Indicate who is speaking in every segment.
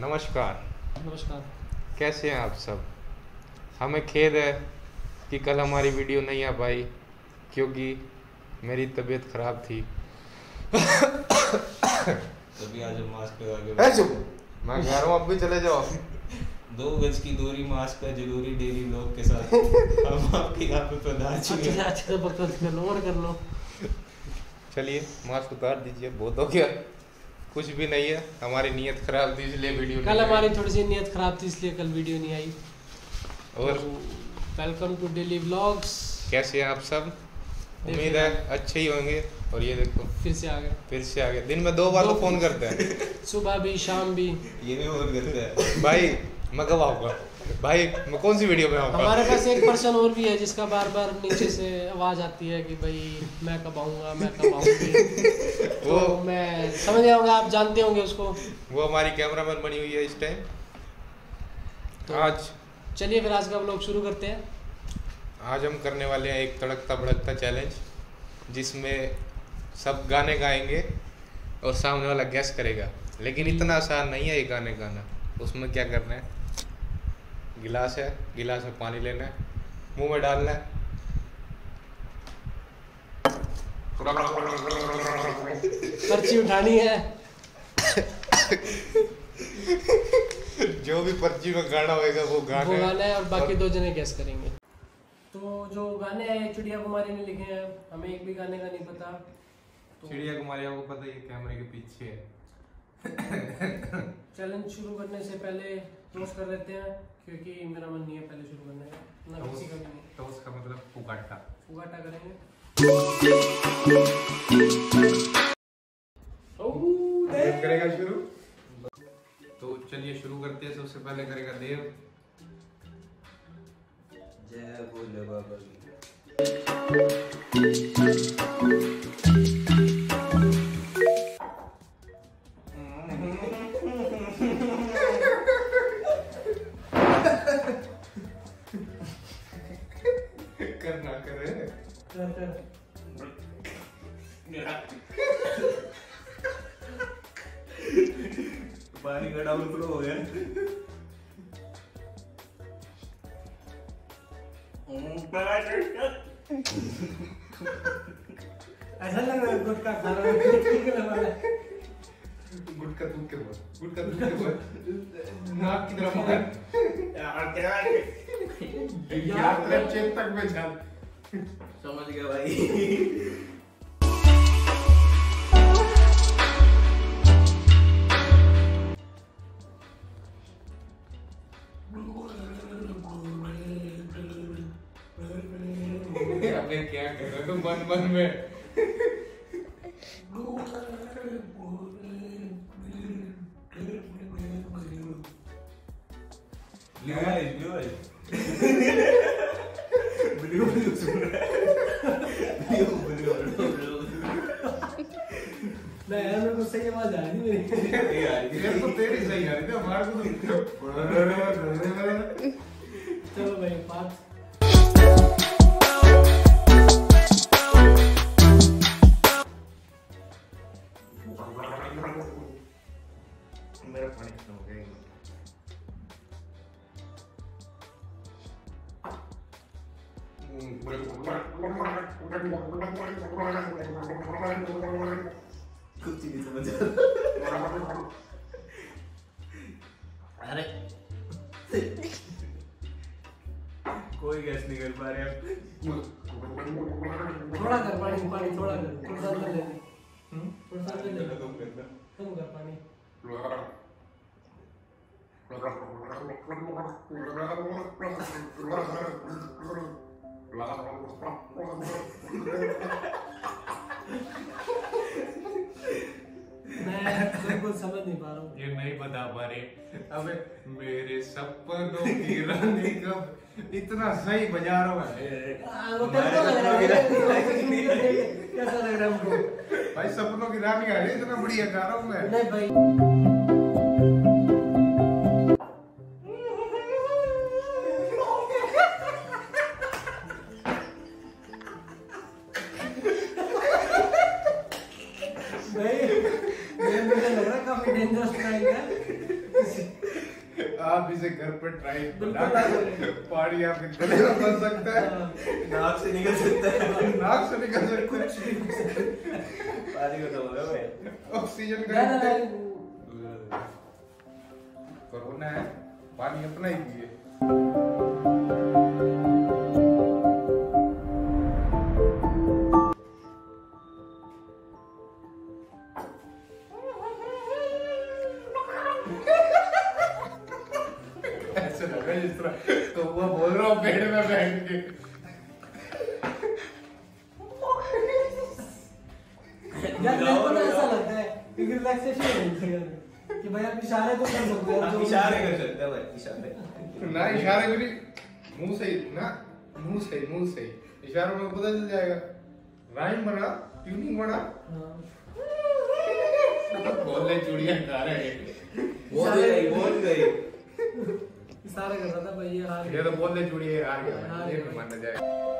Speaker 1: नमस्कार।
Speaker 2: नमस्कार।
Speaker 1: कैसे हैं आप सब? हमें खेद है कि कल हमारी वीडियो नहीं आ पाई क्योंकि मेरी तबीयत खराब थी।
Speaker 3: तभी आज मास्क लगा के
Speaker 1: मैं कह रहा हूँ अब भी चले जाओ।
Speaker 3: दो गज की दूरी मास्क का ज़रूरी डेली लोग के साथ। हम आपके यहाँ पे प्रधान
Speaker 2: अच्छे अच्छे कर लो और कर लो।
Speaker 1: चलिए मास्क उतार दीजिए बहुत हो गया। कुछ भी नहीं है हमारी नियत खराब थी इसलिए वीडियो
Speaker 2: कल हमारी थोड़ी सी नीयत खराब थी इसलिए कल वीडियो नहीं आई।
Speaker 1: और?
Speaker 2: वेलकम टू डेली व्लॉग्स
Speaker 1: कैसे हैं आप सब? उम्मीद है। अच्छे ही होंगे। और ये देखो
Speaker 2: फिर से आ गए
Speaker 1: फिर से आ गए दिन में दो बार तो फ़ोन करते हैं।
Speaker 2: सुबह भी शाम भी।
Speaker 3: ये भी फ़ोन करते हैं।
Speaker 1: भाई मैं कब आऊँगा? भाई मैं कौन सी वीडियो में आऊँगा
Speaker 2: हमारे पास एक पर्सन और भी है जिसका बार बार नीचे से आवाज़ आती है कि भाई मैं कब आऊँगा मैं कब आऊँगी?
Speaker 1: वो तो
Speaker 2: मैं समझ गया होंगे आप जानते होंगे उसको।
Speaker 1: वो हमारी कैमरामैन बनी हुई है इस टाइम
Speaker 2: तो-
Speaker 1: आज
Speaker 2: चलिए फिर आज का व्लॉग शुरू करते हैं।
Speaker 1: आज हम करने वाले हैं एक तड़कता भड़कता चैलेंज जिसमें सब गाने गाएँगे और सामने वाला गैस करेगा। लेकिन इतना आसान नहीं है ये गाने गाना। उसमें क्या करना है? गिलास है गिलास में पानी लेना है मुँह में डालना है।
Speaker 2: पर्ची उठानी है।
Speaker 1: जो भी पर्ची में गाना होएगा वो
Speaker 2: वो
Speaker 1: गाना
Speaker 2: गाना है और बाकी
Speaker 1: और-
Speaker 2: दो जने गैस करेंगे। तो जो गाने हैं चिड़िया कुमारी ने लिखे हैं हमें एक भी गाने का नहीं पता। तो
Speaker 1: चिड़िया कुमारी आपको पता है कैमरे के पीछे है।
Speaker 2: चैलेंज शुरू करने से पहले टॉस कर लेते हैं क्योंकि मेरा मन नहीं है पहले शुरू करने का। ना किसी का भी नहीं।
Speaker 1: तो उसका मतलब पुकाटा
Speaker 2: फुगाटा करेंगे।
Speaker 1: करेगा शुरू? तो चलिए शुरू करते हैं सबसे पहले करेगा देव।
Speaker 3: जय भोले बाबा की
Speaker 1: करना करे।
Speaker 2: कर कर।
Speaker 3: पानी का डाउन फ्लो हो गया।
Speaker 2: ऐसा लग रहा है गुटखा खा रहा है ठीक लग रहा है।
Speaker 1: गुटका दूध के बोल गुटका दूध के बोल नाक की तरफ़ मार यार तेरे चेत तक में
Speaker 3: समझ गया भाई।
Speaker 1: क्या कर रहे हो? तुम मन मन में
Speaker 3: रहा है ब्लू ब्लू ब्लू
Speaker 2: नहीं यार मेरे को सही आवाज़ आ रही मेरी
Speaker 1: ये तो तेरी सही आ रही थी हमारे को तो
Speaker 2: चलो भाई पाँच
Speaker 1: मेरा पानी खत्म हो गया
Speaker 3: कुछ नहीं समझ रहा अरे कोई गैस नहीं कर पा रहे हम
Speaker 2: थोड़ा कर पानी पानी थोड़ा कर थोड़ा सा अंदर ले ले थोड़ा सा मैं बिल्कुल समझ नहीं पा रहा हूँ।
Speaker 1: ये नहीं बता पा रहे अबे मेरे सपनों की रानी कब इतना सही बजा रहा है
Speaker 2: कैसा लग रहा है? कैसा लग रहा है हमको?
Speaker 1: भाई सपनों की रानी का इतना बढ़िया गा रहा हूँ। मैं
Speaker 2: नहीं भाई।
Speaker 1: आप से घर पर ट्राई। पानी आपके गले में फंस सकता है।
Speaker 2: हाँ।
Speaker 3: नाक से निकल सकता है।
Speaker 1: नाक से निकल सकता है।
Speaker 3: पानी का हो गया भाई।
Speaker 1: ऑक्सीजन का कोरोना है पानी अपना ही पिए। तो वो बोल रहा हूँ पेड़ में बैठ के
Speaker 2: यार मेरे को ना ऐसा लगता है कि रिलैक्सेशन भाई आप इशारे तो कर सकते हो
Speaker 3: आप इशारे कर सकते हैं भाई इशारे।
Speaker 1: ना इशारे करी मुँह से ना मुँह से ही मुँह से इशारों में पता चल जाएगा। राइम बना ट्यूनिंग बना।
Speaker 2: हाँ।
Speaker 1: बोल ले चूड़ियाँ गा रहे हैं।
Speaker 3: बोल गई बोल गई
Speaker 2: इशारे कर रहा था भाई ये हार
Speaker 1: ये तो बोल ले चूड़ियाँ हार गया। ये
Speaker 2: गया।
Speaker 1: नहीं जाएगा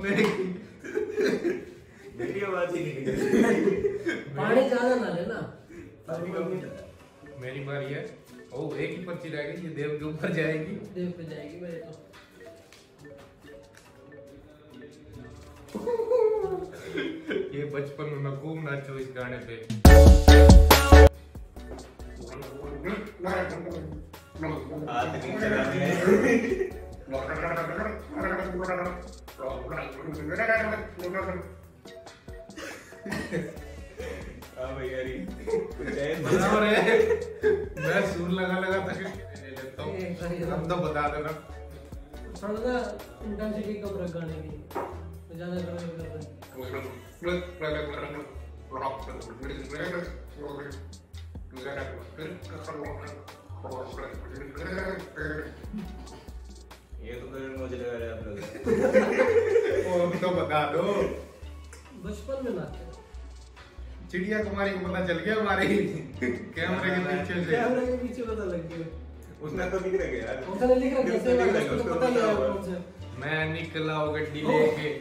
Speaker 3: मेरी आवाज़ ही
Speaker 2: पानी ज़्यादा ना लेना
Speaker 3: पानी कम
Speaker 1: मेरी बारी है। ओ एक ही पर्ची रह गई ये देव के ऊपर जाएगी।
Speaker 2: देव पे जाएगी मेरे तो।
Speaker 1: ये बचपन में मैं खूब नाचू इस गाने पे।
Speaker 3: हाथ नहीं हाँ
Speaker 1: है मैं सुर लगा लगा तक लेता हूँ हम तो बता देना
Speaker 2: थोड़ा सा इंटेंसिटी कम रख गाने की ज़्यादा कर कर रहे
Speaker 3: ये तो फिर मुझे लगा रहे आप लोग
Speaker 1: तो बता दो
Speaker 2: बचपन में नाचते
Speaker 1: चिड़िया कुमारी को पता चल गया हमारे कैमरे के पीछे से
Speaker 2: कैमरे के पीछे पता लग गया
Speaker 3: उसने तो लिख रखे यार
Speaker 2: उसने लिख रखा कैसे
Speaker 3: लिख रखा,
Speaker 2: उसको पता ही है कौन से
Speaker 1: मैं निकला हूँ गड्डी लेके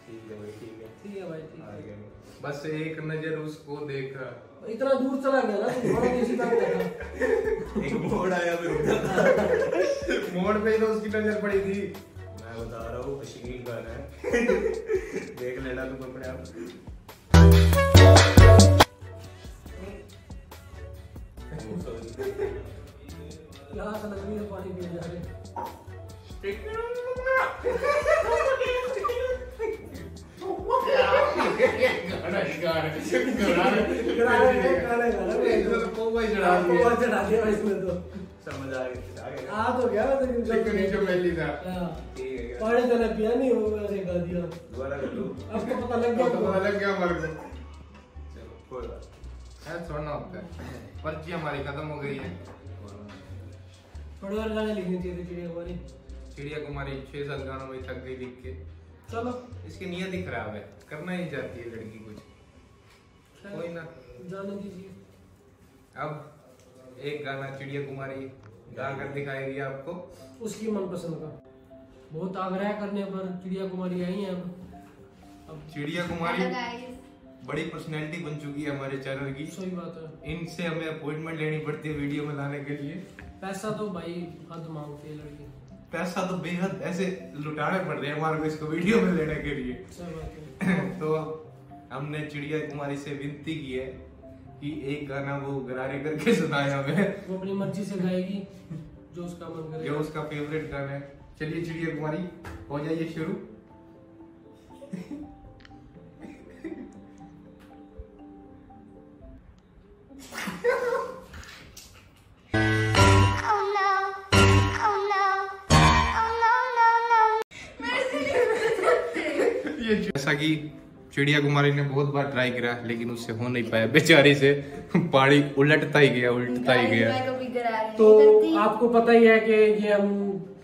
Speaker 3: ठीक है भाई ठीक है
Speaker 2: ठीक है भाई ठीक है
Speaker 1: बस एक नज़र उसको देखा
Speaker 2: इतना दूर चला गया ना तो थोड़ा देसी तक देखा
Speaker 3: एक मोड़ आया फिर
Speaker 1: मोड़ पे ही तो उसकी नज़र पड़ी थी
Speaker 3: मैं बता रहा हूँ अश्लील गाना है देख लेना तुम अपने आप Oh,
Speaker 2: है पानी जा रहे
Speaker 1: गाना ही गाना गाना
Speaker 2: गाना गाना गाना
Speaker 1: इसमें तो पोपा ही चढ़ा दिया।
Speaker 2: बहुत चढ़ा दिया भाई इसमें तो।
Speaker 3: समझ आ गया आ
Speaker 2: तो गया लेकिन
Speaker 1: चिकन नीचे पहली था।
Speaker 2: हाँ।
Speaker 3: ठीक है क्या?
Speaker 2: पानी चला पिया नहीं हो ऐसे गा दिया
Speaker 3: दोबारा कर लो
Speaker 2: अब तो पता लग गया
Speaker 1: तो पता लग गया हमारे को
Speaker 3: चलो कोई बात
Speaker 1: है छोड़ना होता है पर्ची हमारी खत्म हो गई है।
Speaker 2: थोड़ी और गाने लिखनी चाहिए थी चिड़िया हमारी
Speaker 1: चिड़िया कुमारी छह सात गानों में थक गई लिख के।
Speaker 2: चलो।
Speaker 1: इसकी नियत ही खराब है। करना ही चाहती है लड़की कुछ। कोई ना।
Speaker 2: जाने दीजिए।
Speaker 1: अब एक गाना चिड़िया कुमारी गा कर दिखाएगी आपको।
Speaker 2: उसकी मनपसंद का। बहुत आग्रह करने पर चिड़िया कुमारी आई है अब। अब
Speaker 1: चिड़िया कुमारी बड़ी पर्सनैलिटी बन चुकी है हमारे चैनल की।
Speaker 2: सही बात है।
Speaker 1: इनसे हमें अपॉइंटमेंट लेनी पड़ती है वीडियो में लाने के लिए।
Speaker 2: पैसा तो भाई हद मांगती है लड़की।
Speaker 1: पैसा तो बेहद ऐसे लुटाने पड़ रहे हैं हमारे को इसको वीडियो में लेने के लिए।
Speaker 2: सही बात है।
Speaker 1: तो हमने चिड़िया कुमारी से विनती की है कि एक गाना वो गरारे करके सुनाए हमें
Speaker 2: वो अपनी मर्ज़ी से गाएगी जो उसका मन करे।
Speaker 1: जो उसका फेवरेट गाना है। चलिए चिड़िया कुमारी हो जाइए शुरू।
Speaker 4: Oh. Oh. Oh
Speaker 1: जैसा कि चिड़िया कुमारी ने बहुत बार ट्राई किया लेकिन उससे हो नहीं पाया। बेचारी से पहाड़ी उलटता ही गया उल्टता ही गया।
Speaker 2: तो आपको पता ही है कि ये हम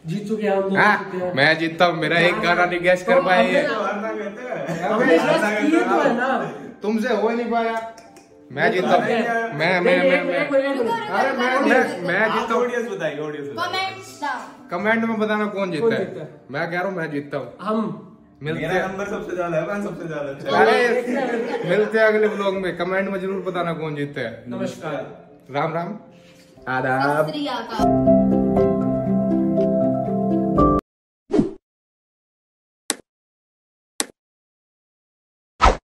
Speaker 2: जीत चुके हैं हम दोनों
Speaker 1: हाँ, मैं जीतता हूँ मेरा एक गाना नहीं गैस कर
Speaker 2: तो
Speaker 1: पाए
Speaker 3: हैं।
Speaker 2: तो है
Speaker 1: तुमसे हो नहीं पाया। मैं जीतता हूँ। मैं मैं मैं मैं। अरे मैं मैं मैं जीतता हूँ।
Speaker 3: ऑडियंस बताइए ऑडियंस बताइए।
Speaker 4: कमेंट्स डाउन
Speaker 1: कमेंट में बताना कौन जीतता है?
Speaker 2: जीतता है?
Speaker 1: मैं कह रहा हूँ मैं जीतता हूँ।
Speaker 2: हम
Speaker 1: मिलते हैं
Speaker 3: नंबर सबसे ज़्यादा है सबसे ज़्यादा अच्छा
Speaker 1: अरे मिलते हैं अगले ब्लॉग में। कमेंट में ज़रूर बताना कौन जीतते हैं।
Speaker 2: नमस्कार।
Speaker 1: राम राम।
Speaker 4: आदाब। श्री अकाल।